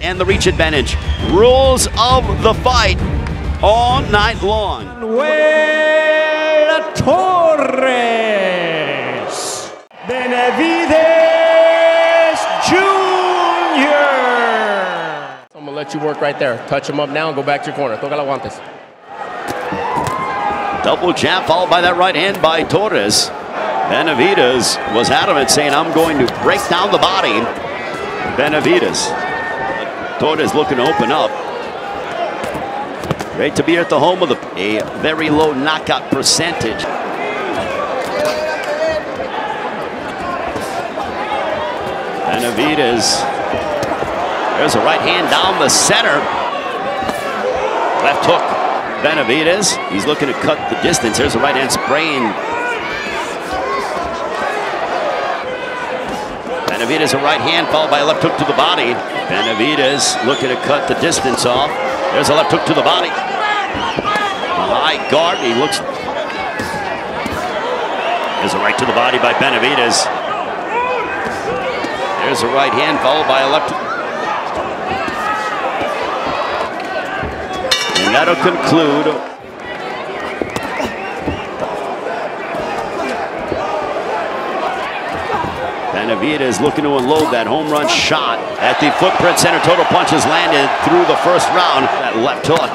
And the reach advantage. Rules of the fight all night long. Manuel Torres Benavidez Jr. I'm gonna let you work right there. Touch him up now and go back to your corner. Toca la guantes. Double jab followed by that right hand by Torres. Benavidez was adamant saying, I'm going to break down the body. Benavidez. Torres looking to open up. Great to be at the home of the, a very low knockout percentage. Benavidez. There's a right hand down the center. Left hook. Benavidez. He's looking to cut the distance. There's a right hand spraying. Benavidez a right hand followed by a left hook to the body. Benavidez looking to cut the distance off. There's a left hook to the body. A high guard. He looks. There's a right to the body by Benavidez. There's a right hand followed by a left. And that'll conclude Benavidez looking to unload that home run shot at the footprint center. Total punches landed through the first round. That left hook.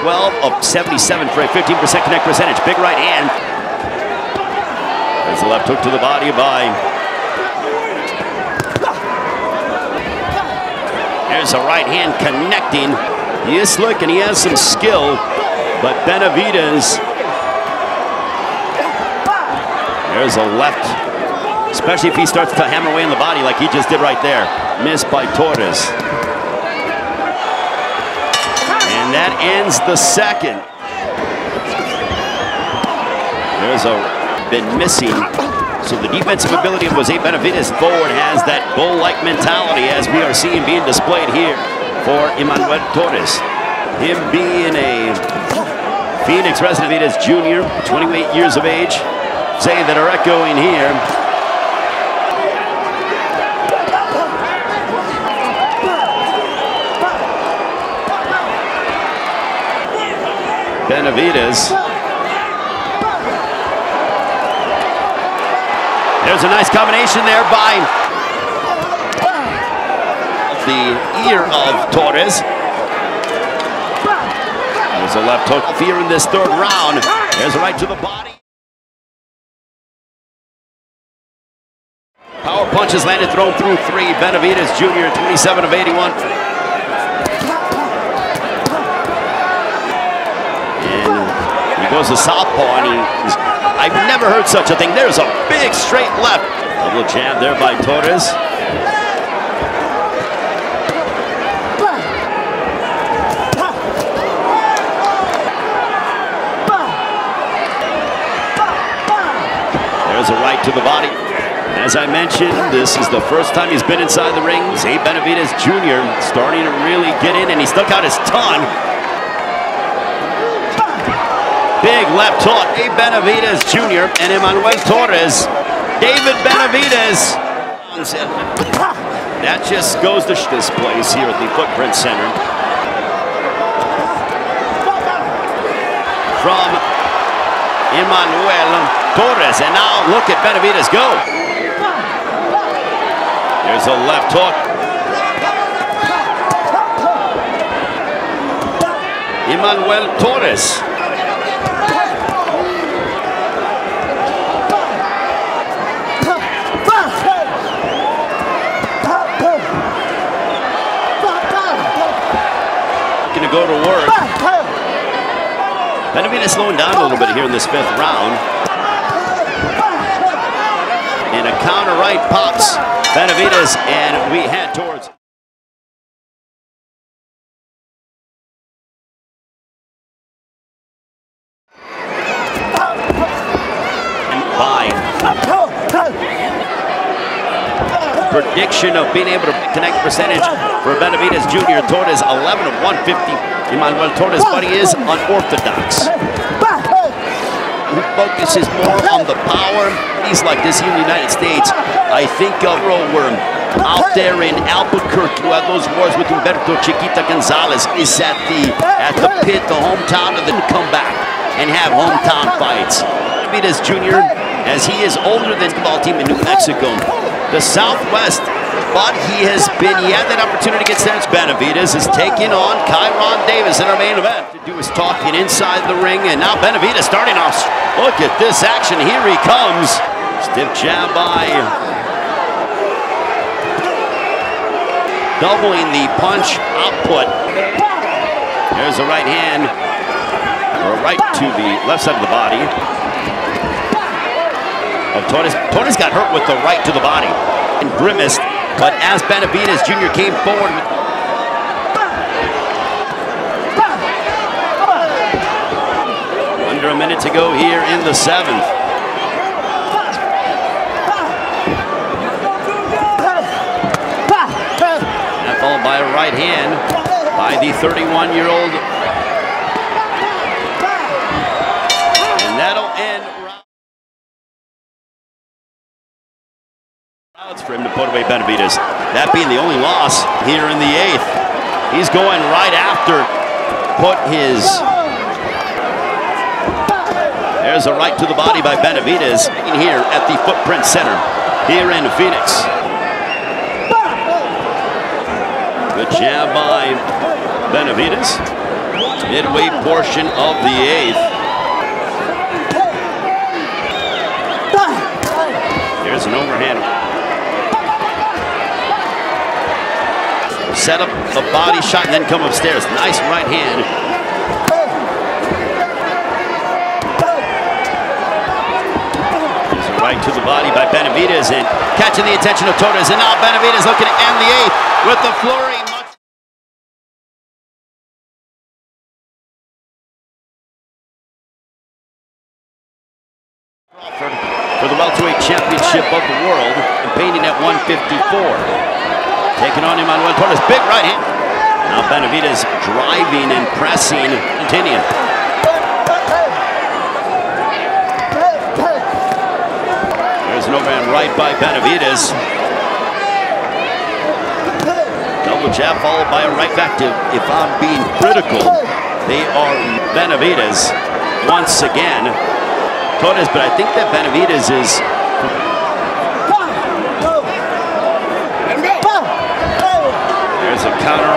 12 of 77 for a 15% connect percentage. Big right hand. There's a left hook to the body by. There's a right hand connecting. He is slick and he has some skill, but Benavidez there's a left, especially if he starts to hammer away in the body like he just did right there. Missed by Torres. And that ends the second. There's a been missing. So the defensive ability of Jose Benavidez forward has that bull-like mentality as we are seeing being displayed here for Emanuel Torres. Him being a Phoenix resident junior, 28 years of age, say that are echoing here. Benavidez. There's a nice combination there by the ear of Torres. There's a left hook here in this third round. There's a right to the body. Power punches landed, thrown through three. Benavidez Jr., 27 of 81. And he goes to southpaw, and he's, I've never heard such a thing. There's a big straight left. Double jab there by Torres. There's a right to the body. As I mentioned, this is the first time he's been inside the ring. Zay Benavidez Jr. starting to really get in, and he stuck out his tongue. Big left hook. Zay Benavidez Jr. and Emanuel Torres. David Benavidez. That just goes to this place here at the Footprint Center. From Emanuel Torres. And now look at Benavidez go. There's a left hook. Emanuel Torres. Going to go to work. Benavidez slowing down a little bit here in this fifth round. And a counter right pops Benavidez, and we head towards. Prediction of being able to connect percentage for Benavidez Jr. Torres 11 of 150. Emanuel Torres, but he is unorthodox. Focuses more on the power. He's like this here in the United States. I think of where out there in Albuquerque who had those wars with Humberto Chiquita Gonzalez is at the at the pit, the hometown of the comeback and have hometown fights. Benavidez Jr., as he is older than the ball team in New Mexico, the Southwest, but he has been, he had that opportunity against Terrence Benavidez, is taking on Kyrone Davis in our main event. To do his talking inside the ring, and now Benavidez starting off. Look at this action, here he comes. Stiff jab by doubling the punch output. There's a right hand, or right to the left side of the body of Torres. Torres got hurt with the right to the body and grimaced, but as Benavidez Jr. came forward under a minute to go here in the seventh. That followed by a right hand by the 31-year-old. For him to put away Benavidez. That being the only loss here in the eighth. He's going right after put his there's a right to the body by Benavidez here at the Footprint Center here in Phoenix. Good jab by Benavidez. Midway portion of the eighth. There's an overhand. Set up a body shot and then come upstairs. Nice right hand. right to the body by Benavidez and catching the attention of Torres. And now Benavidez looking to end the eighth with the flurry. For the welterweight championship of the world, competing at 154. Taking on Emanuel Torres, big right hand. Now Benavidez driving and pressing, continue. There's an overhand right by Benavidez. Double jab followed by a right back to, if I'm being critical, they are Benavidez once again Torres, but I think that Benavidez is There's a counter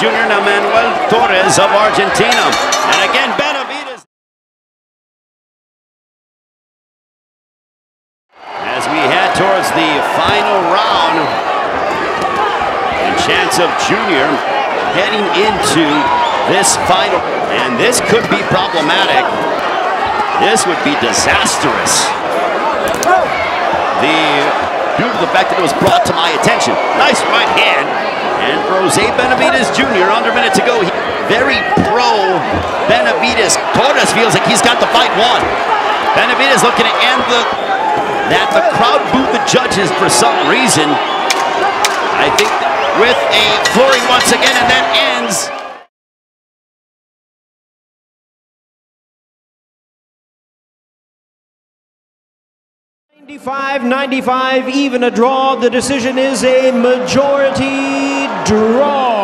hand. Junior Manuel Torres of Argentina. And again, Benavidez. As we head towards the final round, and chance of Junior heading into this final. And this could be problematic. This would be disastrous. The due to the fact that it was brought to my attention. Nice right hand. Jose Benavidez Jr. under a minute to go. Very pro Benavidez. Torres feels like he's got the fight won. Benavidez looking to end the that the crowd booed the judges for some reason. I think with a flurry once again, and that ends 95-95, even a draw. The decision is a majority draw.